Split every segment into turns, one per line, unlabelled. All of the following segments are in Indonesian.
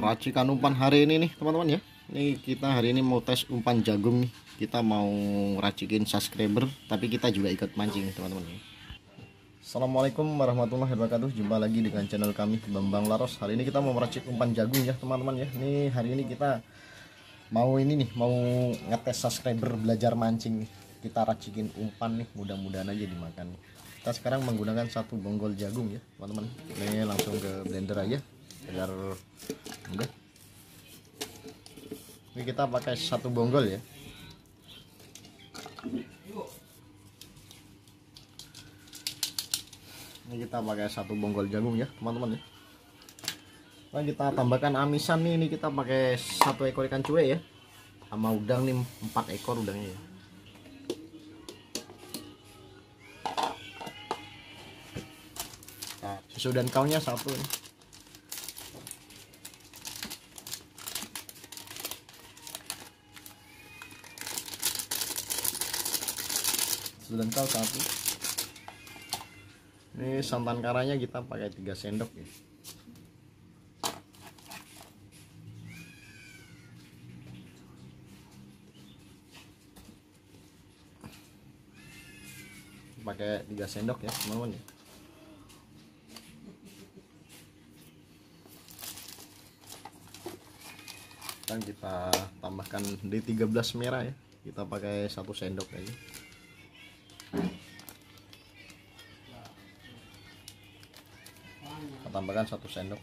racikan umpan hari ini nih teman-teman ya. Ini kita hari ini mau tes umpan jagung nih. Kita mau racikin subscriber tapi kita juga ikut mancing teman-teman Assalamualaikum warahmatullahi wabarakatuh. Jumpa lagi dengan channel kami Bambang Laros. Hari ini kita mau meracik umpan jagung ya teman-teman ya. Ini hari ini kita mau ini nih mau ngetes subscriber belajar mancing nih. Kita racikin umpan nih mudah-mudahan aja dimakan kita sekarang menggunakan satu bonggol jagung ya teman-teman. Ini langsung ke blender aja biar mudah ini kita pakai satu bonggol ya. Ini kita pakai satu bonggol jagung ya teman-teman ya. Nah kita tambahkan amisan nih. Ini kita pakai satu ekor ikan cuek ya. Sama udang nih empat ekor udangnya ya. Nah, susu dan kaunya satu nih dan kau satu ini santan karanya kita pakai 3 sendok ya. Pakai 3 sendok ya teman-teman ya. Dan kita tambahkan di 13 merah ya. Kita pakai satu sendok aja tambahkan satu sendok.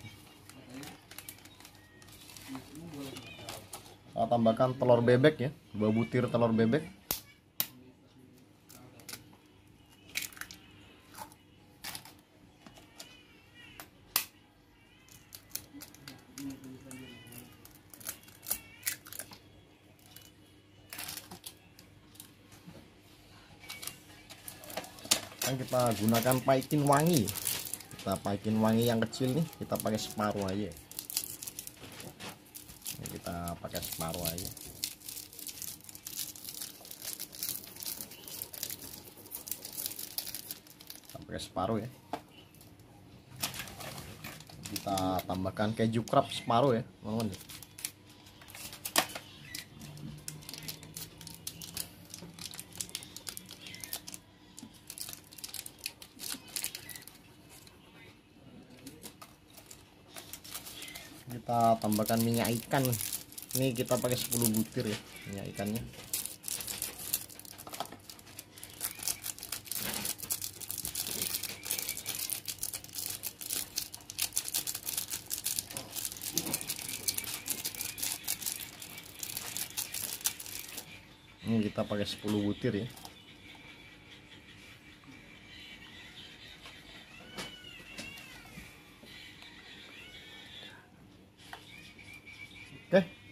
Kita tambahkan telur bebek ya dua butir telur bebek. Kan kita gunakan paikin wangi kita paikin wangi yang kecil nih kita pakai separuh aja. Ini kita pakai separuh aja. Kita pakai separuh ya. Kita tambahkan keju krab separuh ya teman-teman kita tambahkan minyak ikan. Ini kita pakai 10 butir ya minyak ikannya. Ini kita pakai 10 butir ya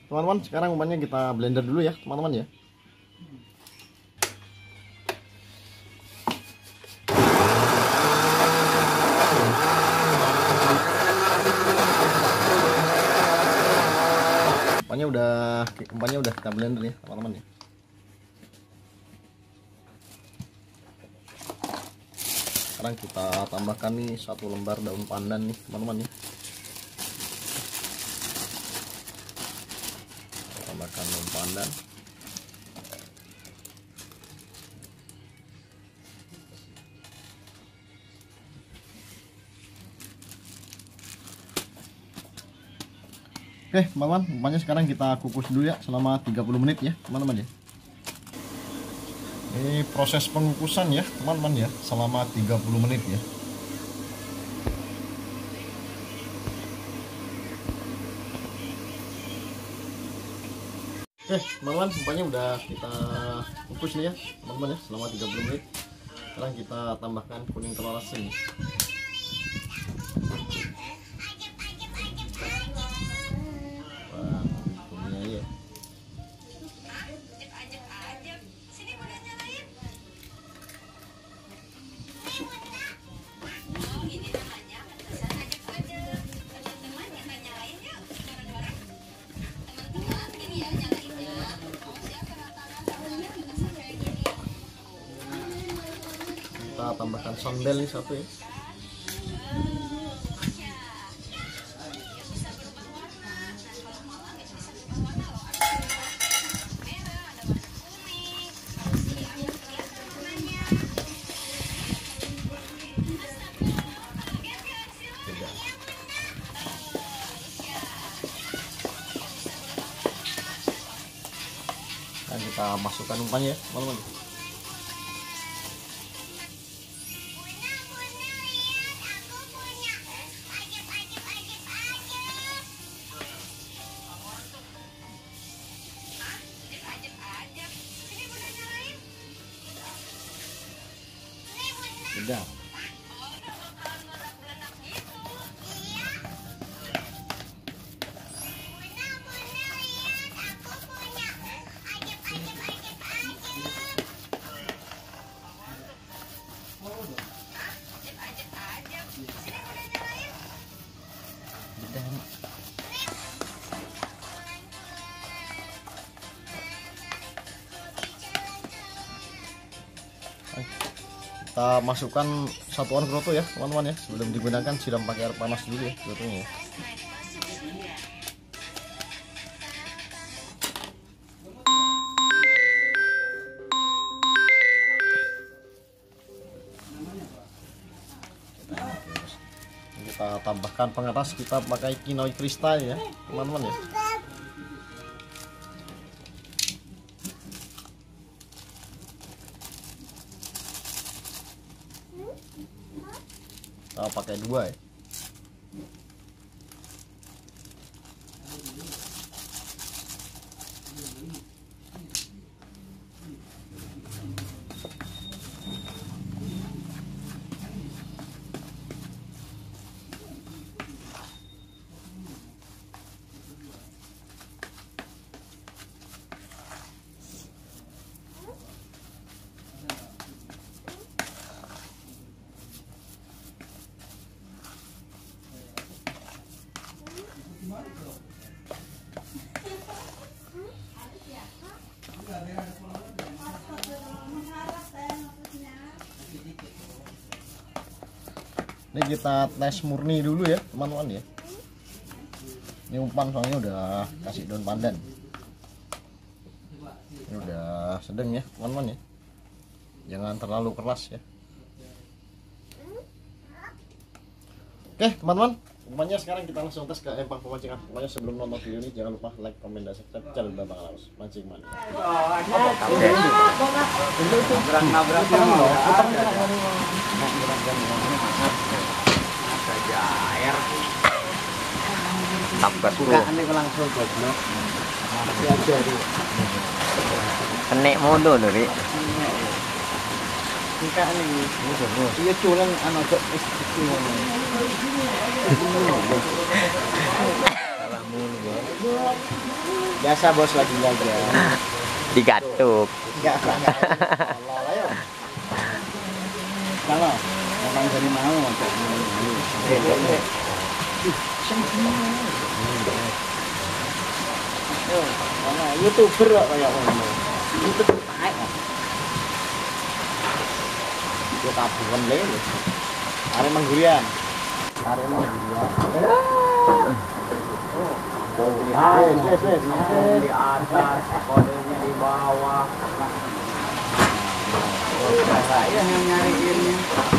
teman-teman, sekarang umpannya kita blender dulu ya, teman-teman ya. Umpannya udah umpannya udah kita blender ya, teman-teman ya. Sekarang kita tambahkan nih satu lembar daun pandan nih, teman-teman ya. Tambahkan daun pandan Oke teman-teman umpannya sekarang kita kukus dulu ya selama 30 menit ya. Teman-teman ya. Ini proses pengukusan ya teman-teman ya selama 30 menit ya Oke, teman-teman, umpannya udah kita kukus nih ya, teman-teman ya, selama 30 menit. Sekarang kita tambahkan kuning telur asin. tambahkan sondel nih satu ya nah, kita masukkan umpannya, teman-teman. Kita masukkan satuan kroto ya teman-teman ya sebelum digunakan siram pakai air panas dulu ya krotonya ya. kita tambahkan pengeras kita pakai kinoi kristal ya teman-teman ya kita pakai kita tes murni dulu ya teman-teman ya. Ini umpan soalnya udah kasih daun pandan. Ini udah sedang ya teman-teman ya. Jangan terlalu keras ya. Oke teman-teman. Umpannya sekarang kita langsung tes ke empang pemancingan pokoknya sebelum nonton video ini jangan lupa like, komen, dan subscribe channel Bambang Laos mancing man
Tabas bro.
langsung goblok.
Kenek modo lho, Rik.
Nih. Iya anu wis iki ngono.
Bos.
Biasa bos lagi jaga.
Digatuk.
Enggak. Kalau orang dari mau ana YouTuber kok kaya ngono. YouTube taek. Yo kabuan le. Are manggurian. Are manggurian. Wes, wes, wes.
di atas, kodenya di bawah. Saya yang nyariin.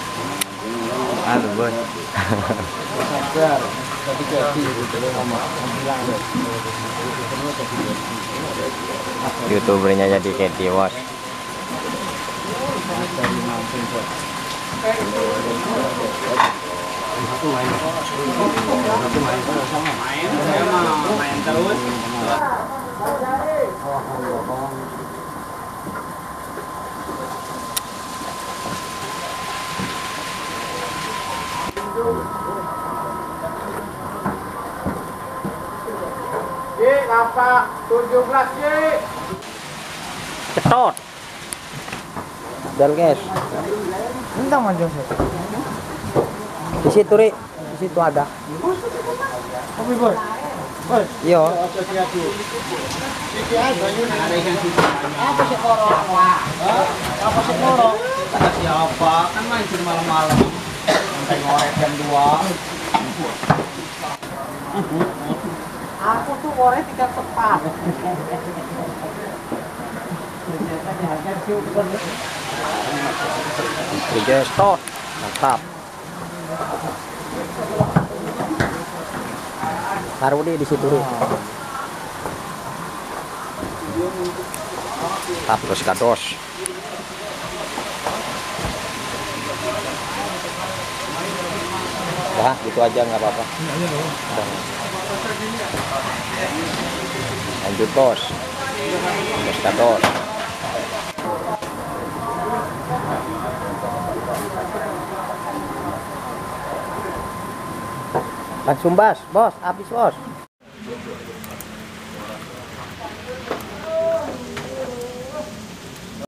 Bos.
Tapi jadi
YouTubernya jadi Katy,
kok.
Main, mah main terus. Ye, apa? 17 ye.
Cetot. Dal, guys.
Entang maju.
Di situ, Rik. Di situ ada.
Kopi boy.
Iya.
Ikan sisa.
Apa sih? Apa sih?
Kata siapa? Kan mancing malam-malam. Sampai ngorek jam 2.
Aku tuh tidak tepat.
Tiga stop. Mantap. Taruh di di situ. Tap terus kados. Ya, gitu aja nggak apa-apa. Udah. Lanjut bos. Terus kados. Langsung bas, bos, habis bos.